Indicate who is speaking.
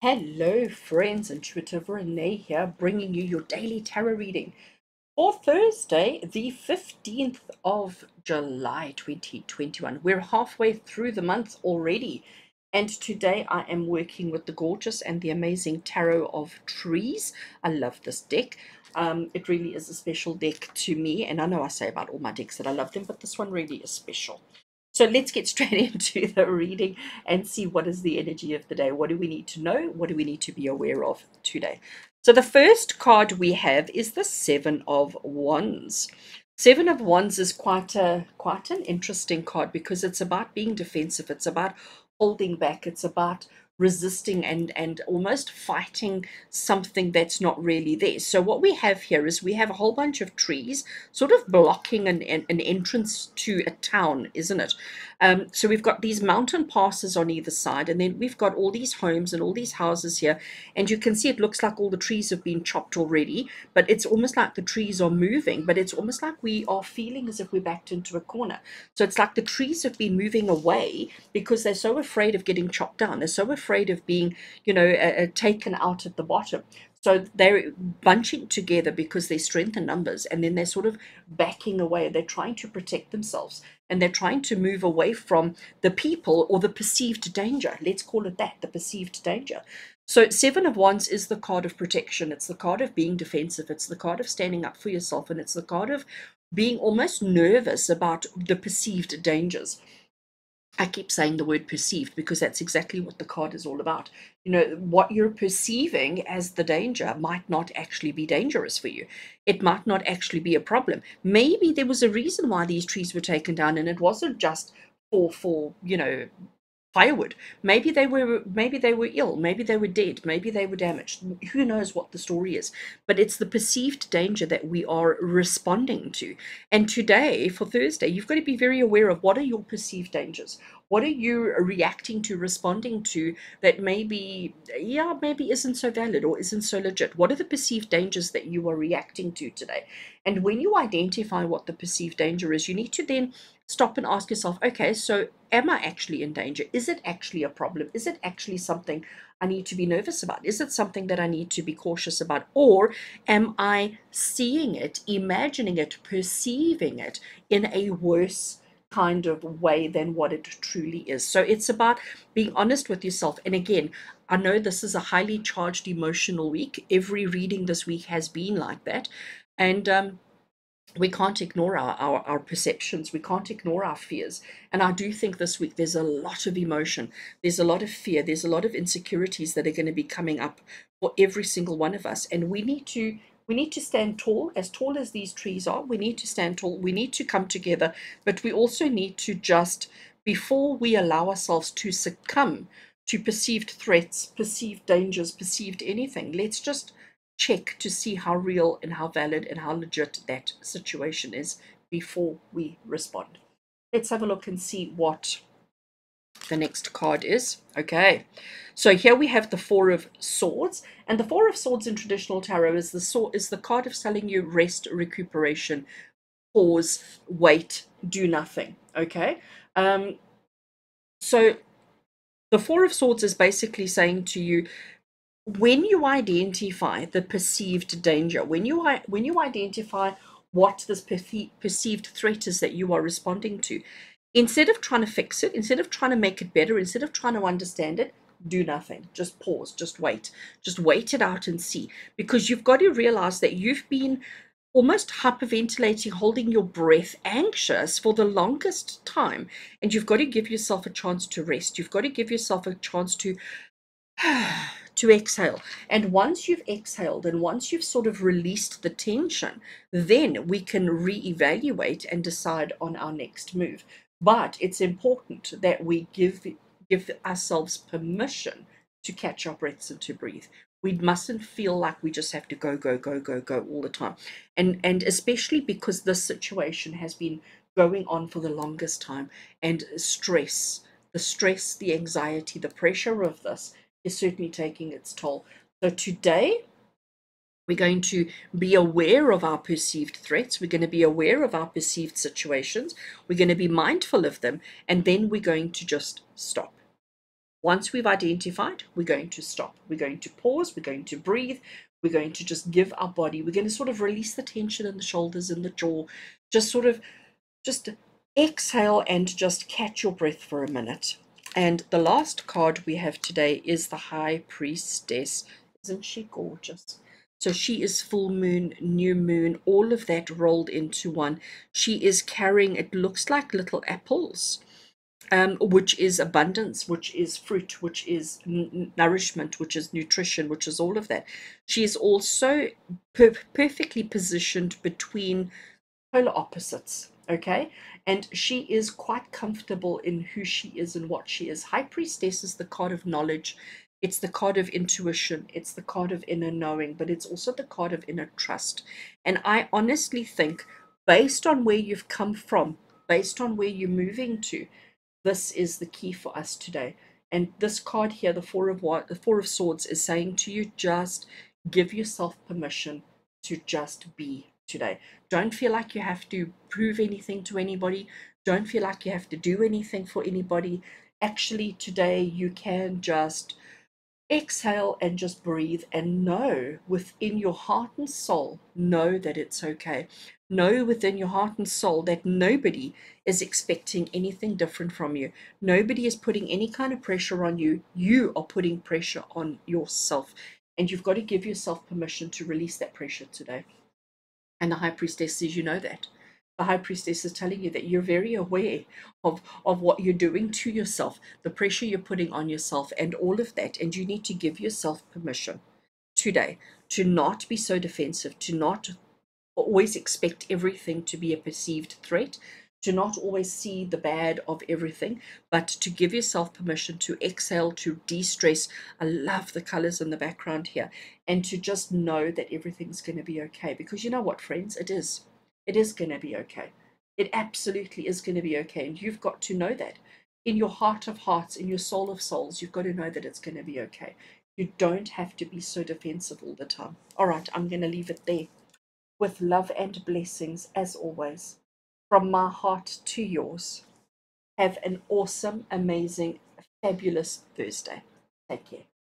Speaker 1: Hello, friends. Intuitive Rene here, bringing you your daily tarot reading for Thursday, the 15th of July 2021. We're halfway through the month already, and today I am working with the gorgeous and the amazing Tarot of Trees. I love this deck. Um, it really is a special deck to me, and I know I say about all my decks that I love them, but this one really is special. So let's get straight into the reading and see what is the energy of the day. What do we need to know? What do we need to be aware of today? So the first card we have is the Seven of Wands. Seven of Wands is quite a quite an interesting card because it's about being defensive. It's about holding back. It's about resisting and and almost fighting something that's not really there. So what we have here is we have a whole bunch of trees sort of blocking an, an, an entrance to a town isn't it um, so we've got these mountain passes on either side and then we've got all these homes and all these houses here and you can see it looks like all the trees have been chopped already but it's almost like the trees are moving but it's almost like we are feeling as if we're backed into a corner so it's like the trees have been moving away because they're so afraid of getting chopped down they're so afraid of being, you know, uh, taken out at the bottom. So they're bunching together because they're strength in numbers, and then they're sort of backing away. They're trying to protect themselves, and they're trying to move away from the people or the perceived danger. Let's call it that, the perceived danger. So Seven of Wands is the card of protection. It's the card of being defensive. It's the card of standing up for yourself, and it's the card of being almost nervous about the perceived dangers. I keep saying the word perceived because that's exactly what the card is all about. You know, what you're perceiving as the danger might not actually be dangerous for you. It might not actually be a problem. Maybe there was a reason why these trees were taken down and it wasn't just for, for you know, firewood. Maybe they were maybe they were ill, maybe they were dead, maybe they were damaged. Who knows what the story is? But it's the perceived danger that we are responding to. And today, for Thursday, you've got to be very aware of what are your perceived dangers. What are you reacting to, responding to that maybe, yeah, maybe isn't so valid or isn't so legit? What are the perceived dangers that you are reacting to today? And when you identify what the perceived danger is, you need to then stop and ask yourself, okay, so am I actually in danger? Is it actually a problem? Is it actually something I need to be nervous about? Is it something that I need to be cautious about? Or am I seeing it, imagining it, perceiving it in a worse kind of way than what it truly is? So it's about being honest with yourself. And again, I know this is a highly charged emotional week. Every reading this week has been like that. And um, we can't ignore our, our, our, perceptions. We can't ignore our fears. And I do think this week there's a lot of emotion. There's a lot of fear. There's a lot of insecurities that are going to be coming up for every single one of us. And we need to we need to stand tall, as tall as these trees are. We need to stand tall. We need to come together. But we also need to just, before we allow ourselves to succumb to perceived threats, perceived dangers, perceived anything, let's just check to see how real and how valid and how legit that situation is before we respond. Let's have a look and see what the next card is. Okay, so here we have the Four of Swords, and the Four of Swords in traditional tarot is the sword is the card of telling you rest, recuperation, pause, wait, do nothing. Okay, um, so the Four of Swords is basically saying to you, when you identify the perceived danger, when you when you identify what this perceived threat is that you are responding to, instead of trying to fix it, instead of trying to make it better, instead of trying to understand it, do nothing. Just pause, just wait. Just wait it out and see. Because you've got to realize that you've been almost hyperventilating, holding your breath, anxious for the longest time. And you've got to give yourself a chance to rest. You've got to give yourself a chance to to exhale. And once you've exhaled and once you've sort of released the tension, then we can reevaluate and decide on our next move. But it's important that we give give ourselves permission to catch our breaths and to breathe. We mustn't feel like we just have to go, go, go, go, go all the time. And and especially because this situation has been going on for the longest time and stress, the stress, the anxiety, the pressure of this is certainly taking its toll. So today, we're going to be aware of our perceived threats. We're going to be aware of our perceived situations. We're going to be mindful of them. And then we're going to just stop. Once we've identified, we're going to stop. We're going to pause. We're going to breathe. We're going to just give our body, we're going to sort of release the tension in the shoulders and the jaw, just sort of just exhale and just catch your breath for a minute. And the last card we have today is the High Priestess. Isn't she gorgeous? So she is full moon, new moon, all of that rolled into one. She is carrying, it looks like little apples um, which is abundance, which is fruit, which is nourishment, which is nutrition, which is all of that. She is also per perfectly positioned between polar opposites, okay? And she is quite comfortable in who she is and what she is. High Priestess is the card of knowledge. It's the card of intuition. It's the card of inner knowing, but it's also the card of inner trust. And I honestly think, based on where you've come from, based on where you're moving to, this is the key for us today. And this card here, the Four of what the Four of Swords, is saying to you, just give yourself permission to just be today. Don't feel like you have to prove anything to anybody. Don't feel like you have to do anything for anybody. Actually, today you can just exhale and just breathe and know within your heart and soul, know that it's okay. Know within your heart and soul that nobody is expecting anything different from you. Nobody is putting any kind of pressure on you. You are putting pressure on yourself. And you've got to give yourself permission to release that pressure today. And the high priestess says, You know that. The high priestess is telling you that you're very aware of, of what you're doing to yourself, the pressure you're putting on yourself, and all of that. And you need to give yourself permission today to not be so defensive, to not always expect everything to be a perceived threat, to not always see the bad of everything, but to give yourself permission to exhale, to de stress. I love the colors in the background here, and to just know that everything's going to be okay. Because you know what, friends? It is. It is going to be okay. It absolutely is going to be okay. And you've got to know that. In your heart of hearts, in your soul of souls, you've got to know that it's going to be okay. You don't have to be so defensive all the time. All right, I'm going to leave it there with love and blessings as always. From my heart to yours. Have an awesome, amazing, fabulous Thursday. Take care.